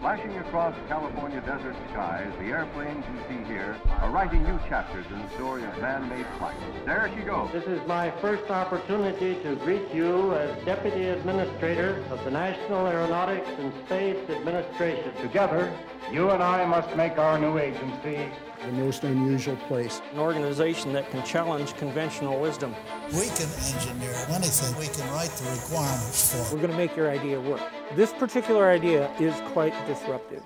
Flashing across California desert skies, the airplanes you see here are writing new chapters in the story of man-made flight. There she goes. This is my first opportunity to greet you as Deputy Administrator of the National Aeronautics and Space Administration. Together, you and I must make our new agency the most unusual place. An organization that can challenge conventional wisdom. We can engineer anything we can write the requirements for. We're going to make your idea work. This particular idea is quite disruptive.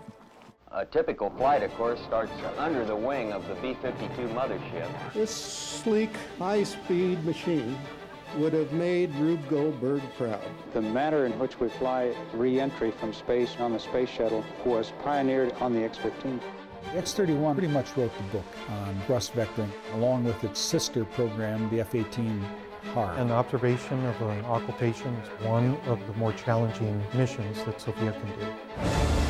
A typical flight, of course, starts under the wing of the B-52 mothership. This sleek, high-speed machine would have made Rube Goldberg proud. The manner in which we fly re-entry from space on the space shuttle was pioneered on the X-15. The X-31 pretty much wrote the book on thrust vectoring, along with its sister program, the F-18 HARV. An observation of an occultation is one of the more challenging missions that SOFIA can do.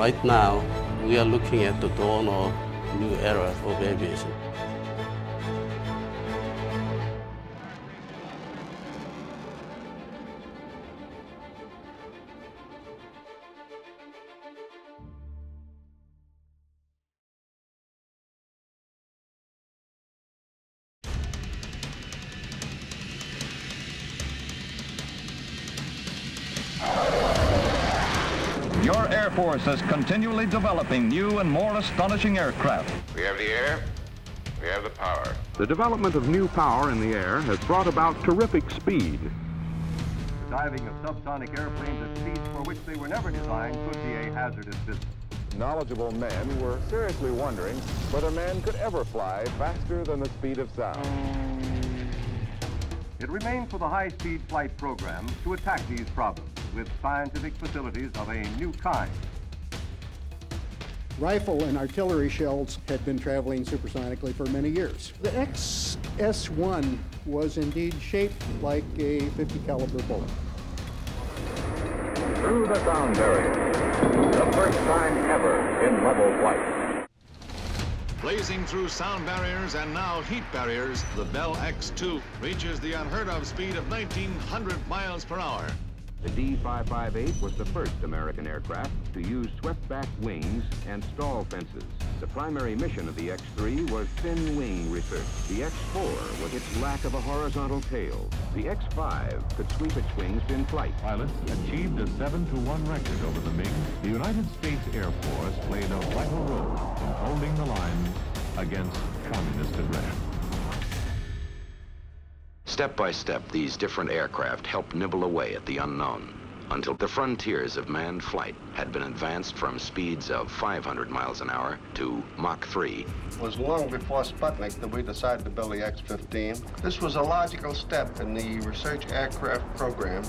Right now, we are looking at the dawn of new era of aviation. Air Force is continually developing new and more astonishing aircraft. We have the air, we have the power. The development of new power in the air has brought about terrific speed. The diving of subsonic airplanes at speeds for which they were never designed could be a hazardous business. Knowledgeable men were seriously wondering whether man could ever fly faster than the speed of sound. It remains for the high-speed flight program to attack these problems with scientific facilities of a new kind. Rifle and artillery shells had been traveling supersonically for many years. The XS-1 was indeed shaped like a 50 caliber bullet. Through the sound barrier, the first time ever in level flight. Blazing through sound barriers and now heat barriers, the Bell X-2 reaches the unheard of speed of 1,900 miles per hour. The D-558 was the first American aircraft to use swept-back wings and stall fences. The primary mission of the X-3 was thin wing research. The X-4 was its lack of a horizontal tail. The X-5 could sweep its wings in flight. Pilots achieved a 7-to-1 record over the MiG. The United States Air Force played a vital role in holding the line against communist aggression. Step by step, these different aircraft helped nibble away at the unknown until the frontiers of manned flight had been advanced from speeds of 500 miles an hour to Mach 3. It was long before Sputnik that we decided to build the X-15. This was a logical step in the research aircraft program,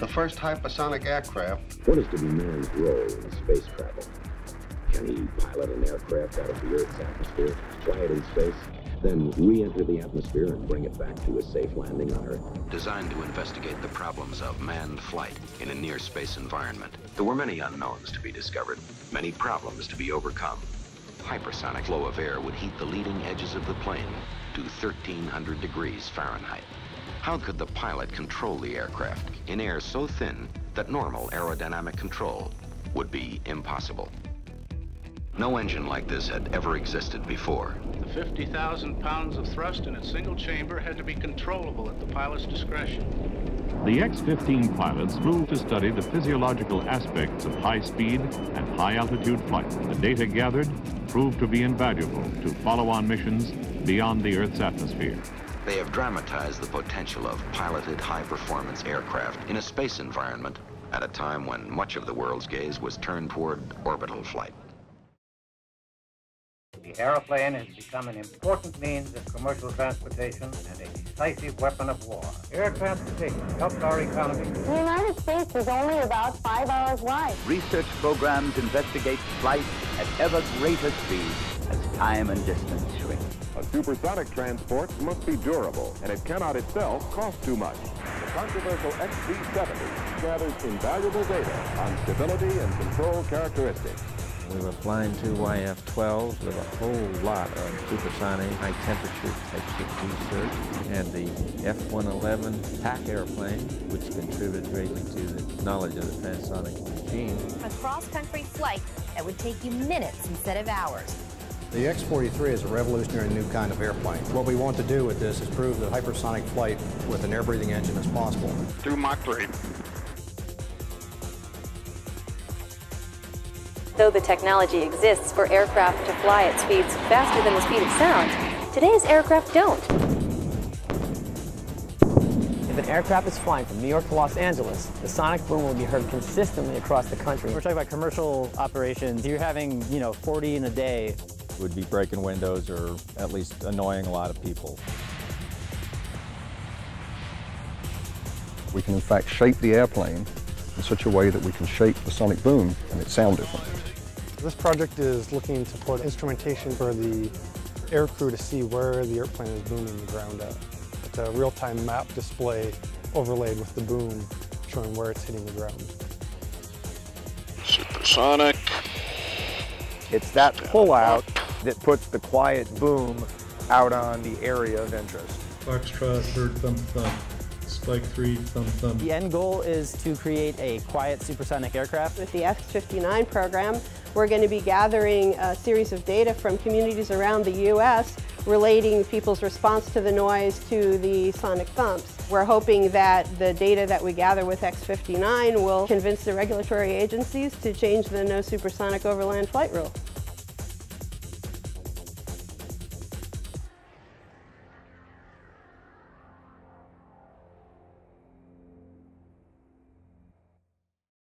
the first hypersonic aircraft. What is to be man's role in space travel? Can he pilot an aircraft out of the Earth's atmosphere, fly it in space, then re-enter the atmosphere and bring it back to a safe landing on Earth. Designed to investigate the problems of manned flight in a near space environment. There were many unknowns to be discovered, many problems to be overcome. Hypersonic flow of air would heat the leading edges of the plane to 1300 degrees Fahrenheit. How could the pilot control the aircraft in air so thin that normal aerodynamic control would be impossible? No engine like this had ever existed before. The 50,000 pounds of thrust in its single chamber had to be controllable at the pilot's discretion. The X-15 pilots flew to study the physiological aspects of high-speed and high-altitude flight. The data gathered proved to be invaluable to follow-on missions beyond the Earth's atmosphere. They have dramatized the potential of piloted high-performance aircraft in a space environment at a time when much of the world's gaze was turned toward orbital flight. The aeroplane has become an important means of commercial transportation and a decisive weapon of war. Air transportation helps our economy. The United States is only about five hours wide. Research programs investigate flight at ever greater speeds as time and distance shrink. A supersonic transport must be durable, and it cannot itself cost too much. The controversial XB-70 gathers invaluable data on stability and control characteristics. We were flying two YF-12s with a whole lot of supersonic, high-temperature types of research, and the F-111 TACT airplane, which contributed greatly to the knowledge of the transonic regime. A cross-country flight that would take you minutes instead of hours. The X-43 is a revolutionary new kind of airplane. What we want to do with this is prove that hypersonic flight with an air-breathing engine is possible. Through Mach 3. Though the technology exists for aircraft to fly at speeds faster than the speed of sound, today's aircraft don't. If an aircraft is flying from New York to Los Angeles, the sonic boom will be heard consistently across the country. We're talking about commercial operations. You're having, you know, 40 in a day. Would be breaking windows or at least annoying a lot of people. We can in fact shape the airplane in such a way that we can shape the sonic boom and it sound different. This project is looking to put instrumentation for the air crew to see where the airplane is booming the ground at. It's a real-time map display overlaid with the boom showing where it's hitting the ground. Supersonic. It's that pullout that puts the quiet boom out on the area of interest. Foxtrot, bird thump thump. Spike 3, thump thump. The end goal is to create a quiet supersonic aircraft. With the X-59 program, we're going to be gathering a series of data from communities around the U.S. relating people's response to the noise to the sonic thumps. We're hoping that the data that we gather with X-59 will convince the regulatory agencies to change the no supersonic overland flight rule.